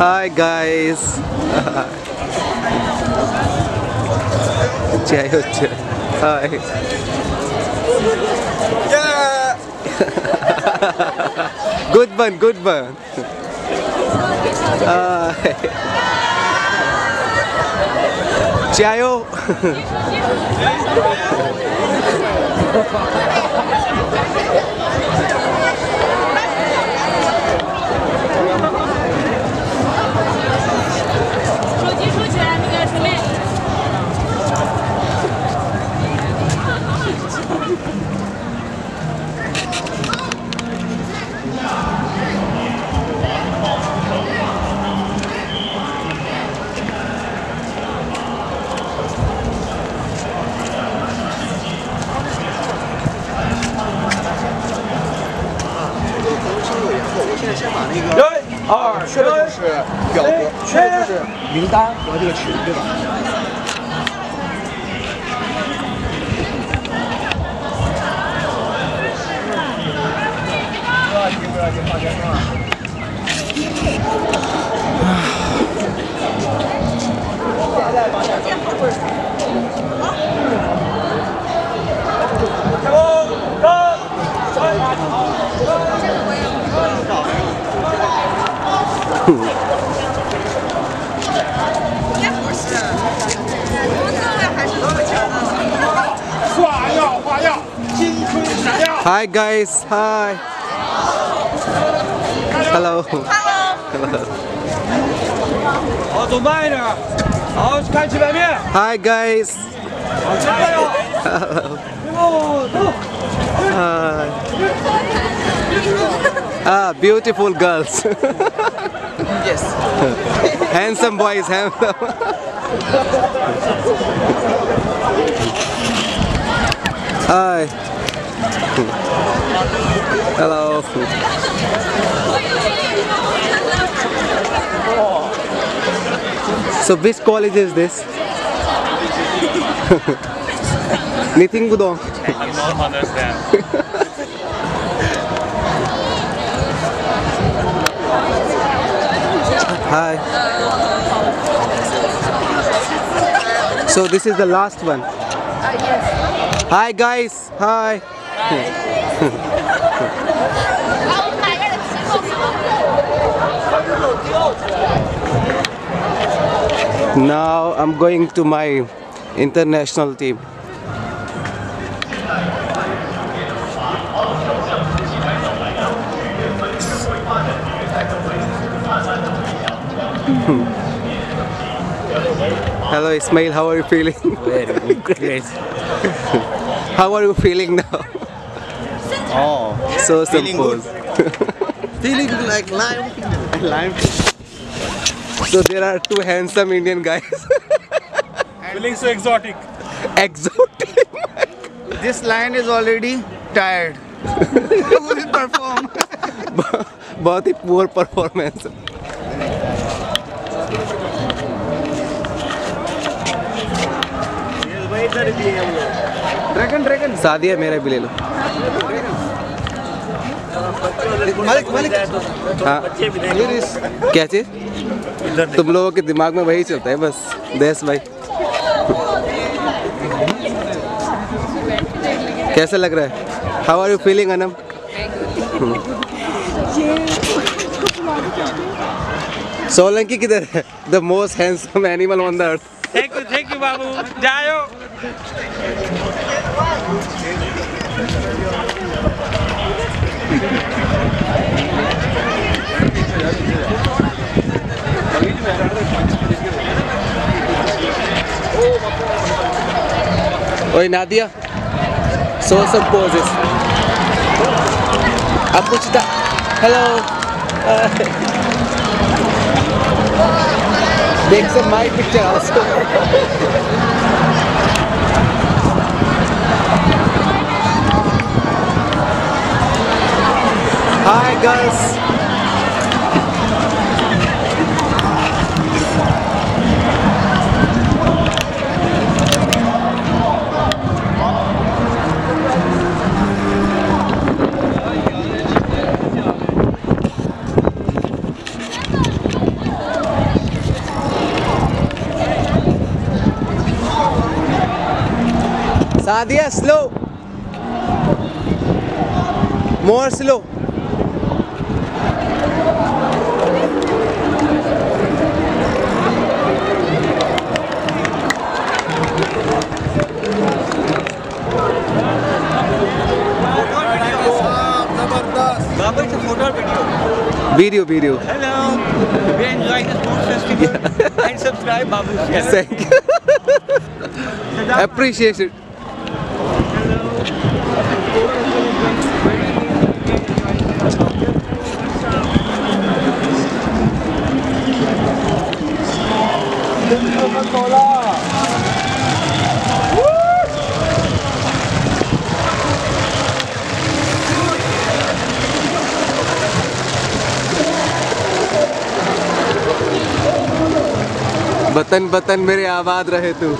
Hi guys. জয় হচ্ছে hi good bun good bun চায়ও 名单和这个群，对吧？Hi guys, hi. Hello. Hello. Hello. Hi guys. Uh, ah, beautiful girls. yes. handsome boys, handsome. Hi. Hello. So which college is this? Nitin Gudong. Hi. So this is the last one. Uh, Hi guys. Hi. Now I'm going to my international team. Hello Ismail, how are you feeling? Very great. How are you feeling now? Oh, So some Feeling good. pose. feeling like lime. Lime. So there are two handsome Indian guys. Feeling so exotic. Exotic. This line is already tired. Who will perform? बहुत ही poor performance. Dragon, dragon. Sadia मेरा भी ले लो Malik, Malik. हाँ। क्या चीज़? तुम लोगों के दिमाग में वही चलता है बस। देश भाई। कैसा लग रहा है? How are you feeling Anam Solanki किधर है? The most handsome animal on the earth Thank you, thank you, बाबू। जाओ ओए नादिया सो सब पोजेस अब कुछ हेलो देख सब my picture Hi girls Sadia slow. More slow video video. Hello. We are enjoying the sports festival. And subscribe babu. Channel thank you. Appreciate it वतन वतन मेरे आबाद रहे तू।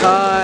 Uh,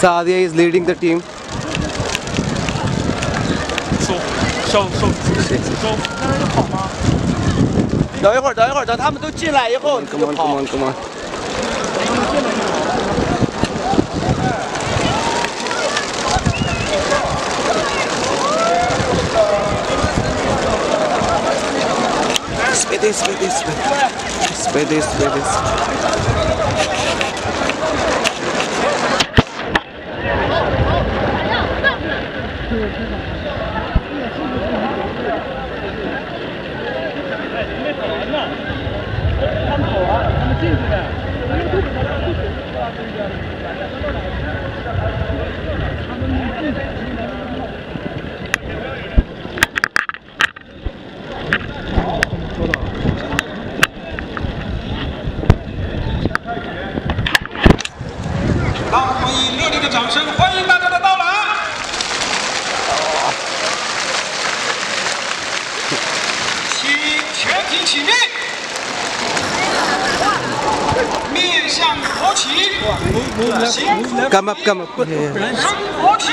Sadia is leading the team. 收收收收，那是好吗？等一会儿，等一会儿，等他们都进来以后，你 Come 就 on, 跑 come。on, come on. Spit this, spit this, spit this, Spit this, spit this. “让起立，面向国旗，行国旗，人国旗，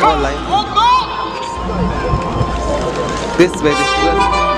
唱国歌。This way, this.